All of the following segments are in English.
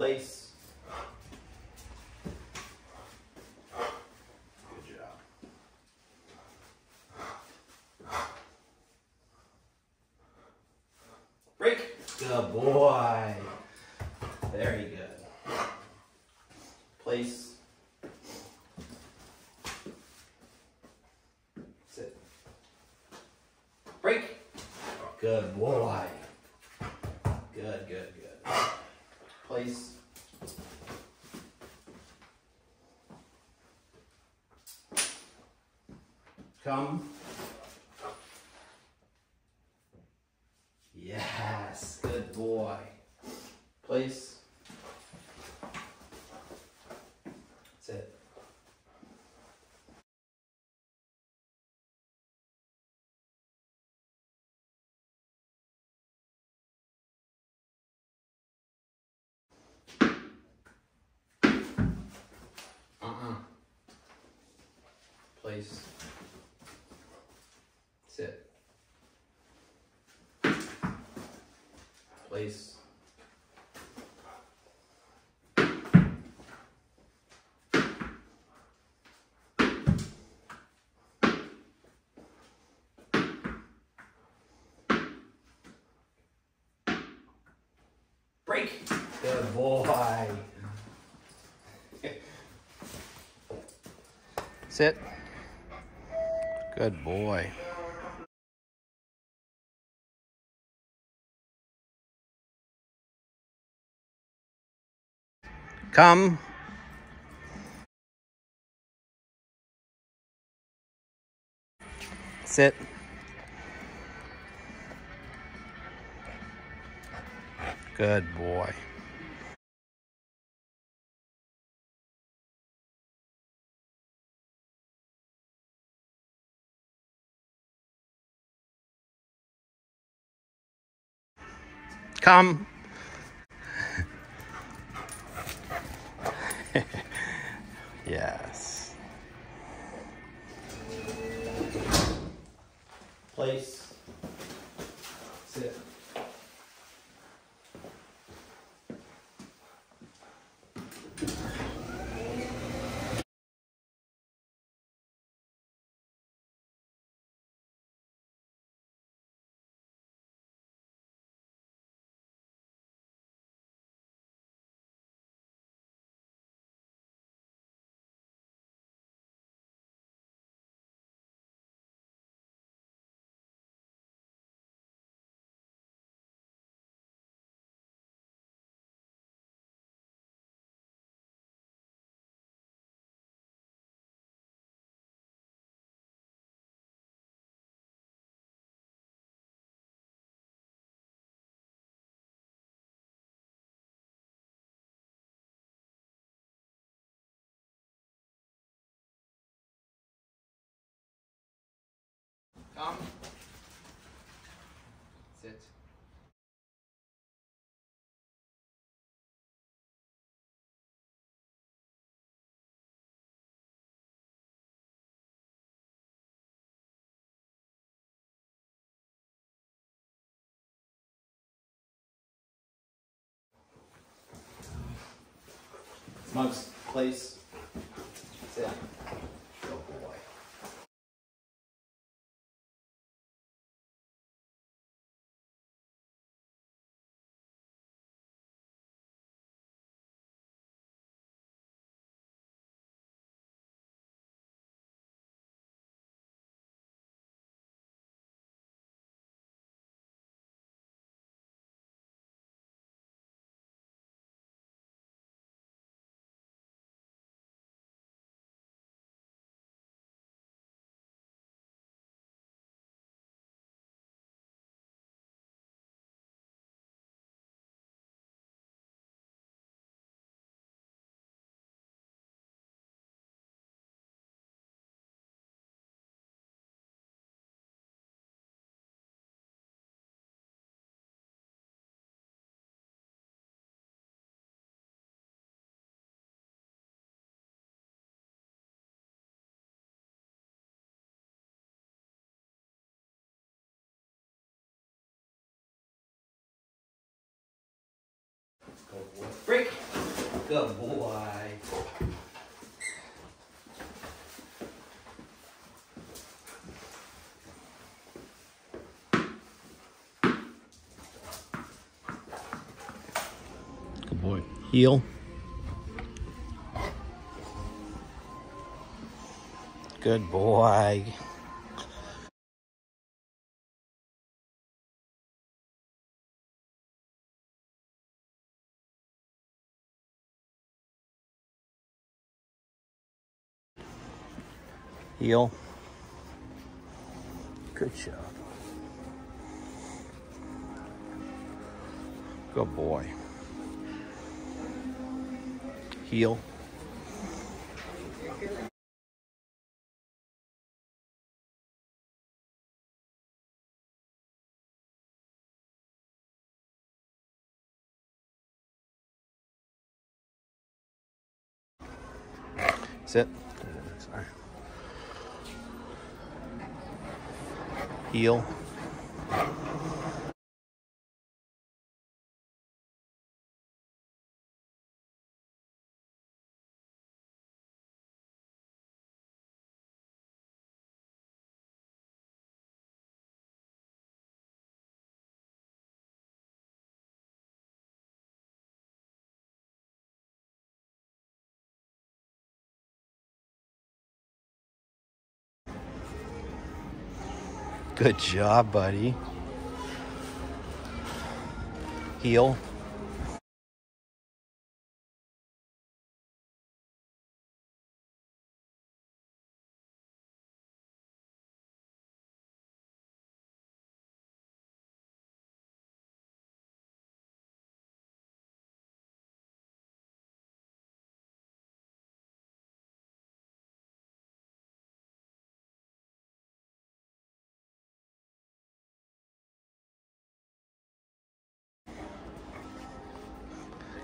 Place. Good job. Break. Good boy. Very good. Place. Sit. Break. Good boy. Good, good, good. Place. Come. Yes, good boy. Place. Sit. Uh-uh. Place. Sit. Place. Break. Good boy. Sit. Good boy. Come. Sit. Good boy. Come. yes. Place. Sit. Come. Sit. Smuggs, place. Sit. Good boy. Good boy. Heel. Good boy. Heel. Good job. Good boy. Heel. Sit. Sorry. Heel. Good job, buddy. Heel.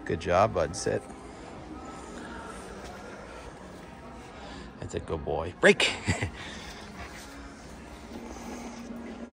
Good job, bud. Sit. That's a good boy. Break.